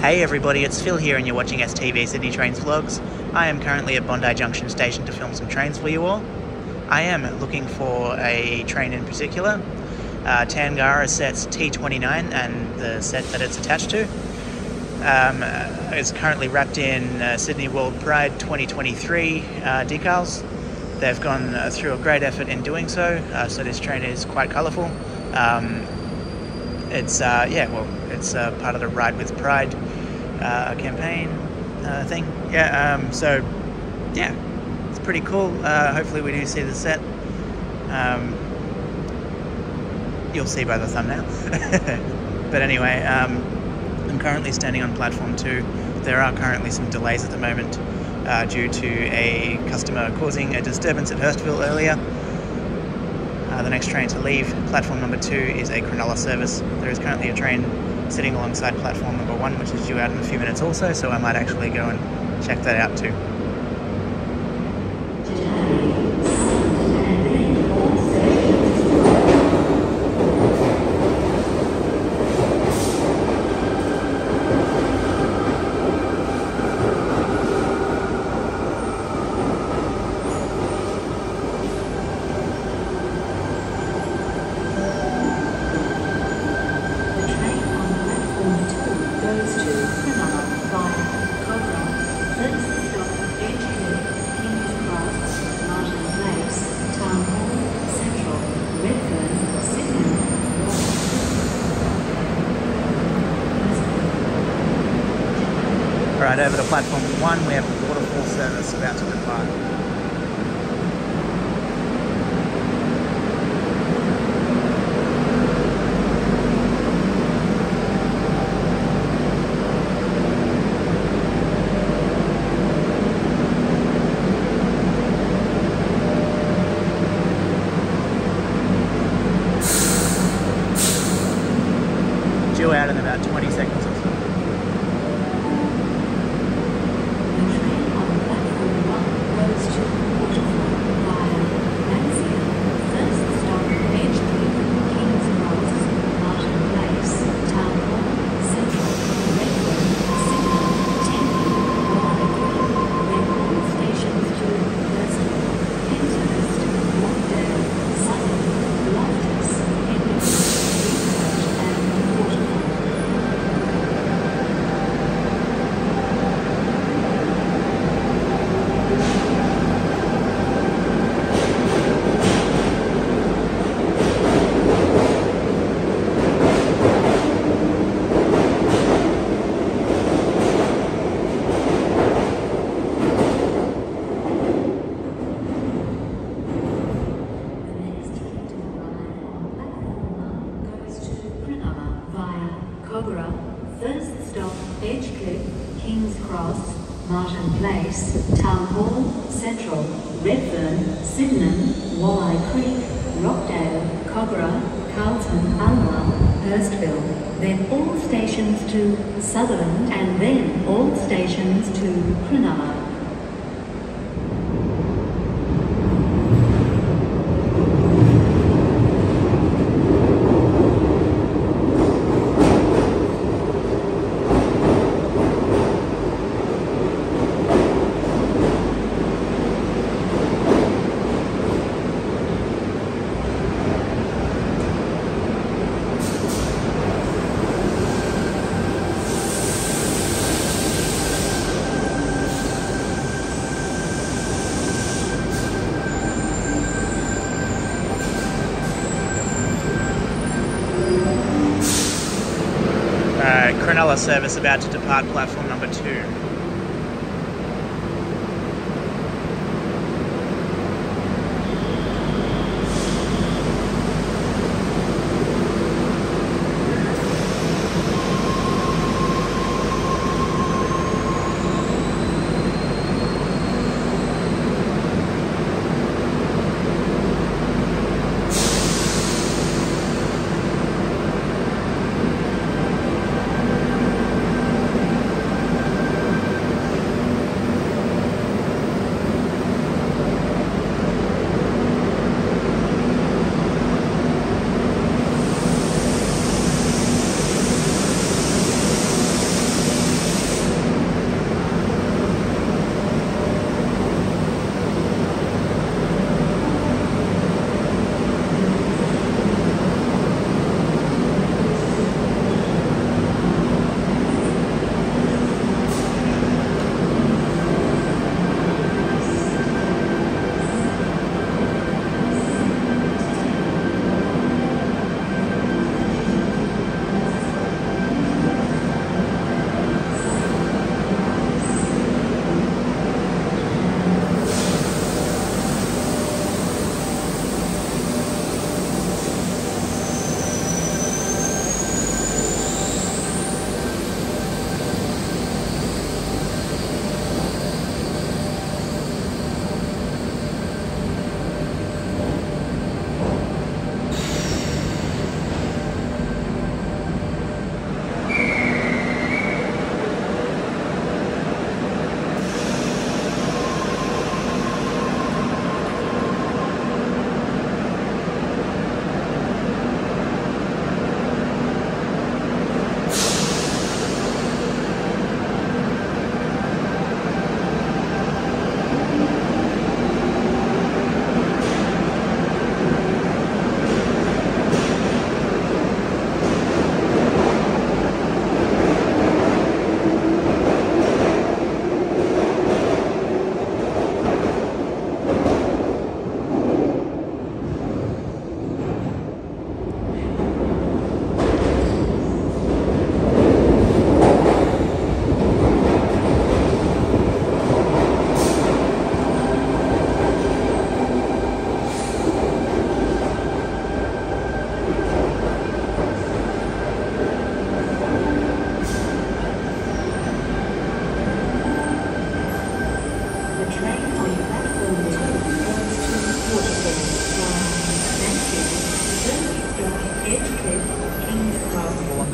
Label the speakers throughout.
Speaker 1: Hey everybody, it's Phil here and you're watching STV Sydney Trains Vlogs. I am currently at Bondi Junction Station to film some trains for you all. I am looking for a train in particular, uh, Tangara sets T29 and the set that it's attached to. Um, uh, it's currently wrapped in uh, Sydney World Pride 2023 uh, decals. They've gone uh, through a great effort in doing so, uh, so this train is quite colourful. Um, it's, yeah, well, it's part of the Ride with Pride uh, campaign uh, thing. Yeah, um, so yeah, it's pretty cool. Uh, hopefully, we do see the set. Um, you'll see by the thumbnail. but anyway, um, I'm currently standing on platform two. There are currently some delays at the moment uh, due to a customer causing a disturbance at Hurstville earlier. Uh, the next train to leave platform number two is a Cronulla service. There is currently a train sitting alongside platform number one, which is due out in a few minutes also, so I might actually go and check that out too. Right over to platform one, we have the waterfall service about to depart.
Speaker 2: Redfern, Sydenham, Wolli Creek, Rockdale, Kogarah, Carlton, Allawah, Hurstville, then all stations to Sutherland and then all stations to Cronulla.
Speaker 1: Cronulla service about to depart platform number two.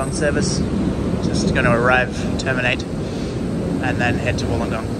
Speaker 1: Wollongong service. Just going to arrive, terminate, and then head to Wollongong.